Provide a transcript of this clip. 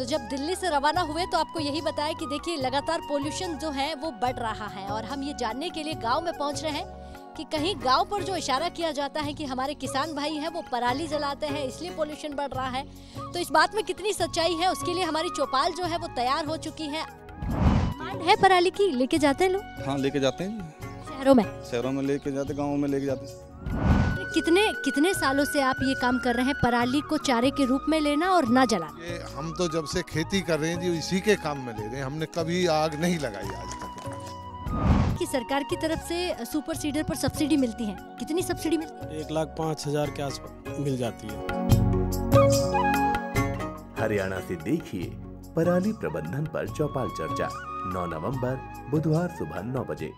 से रवाना हुए तो आपको यही बताया कि देखिए लगातार पोल्यूशन जो है वो बढ़ रहा है और हम ये जानने के लिए गाँव में पहुँच रहे हैं कि कहीं गाँव पर जो इशारा किया जाता है कि हमारे किसान भाई हैं वो पराली जलाते हैं इसलिए पोल्यूशन बढ़ रहा है। तो इस बात में कितनी सच्चाई है उसके लिए हमारी चौपाल जो है वो तैयार हो चुकी है। है पराली की लेके जाते हैं लोग? हाँ लेके जाते हैं शहरों में? शहरों में लेके जाते गाँव में लेके जाते। कितने कितने सालों से आप ये काम कर रहे हैं? पराली को चारे के रूप में लेना और ना जलाना। ये हम तो जब से खेती कर रहे हैं जी इसी के काम में ले रहे हैं। हमने कभी आग नहीं लगाई आज तक। कि सरकार की तरफ़ से सुपर सीडर पर सब्सिडी मिलती है? कितनी सब्सिडी मिलती है एक लाख पाँच हज़ार के आसपास मिल जाती है। हरियाणा से देखिए पराली प्रबंधन पर चौपाल चर्चा 9 नवंबर बुधवार सुबह 9 बजे।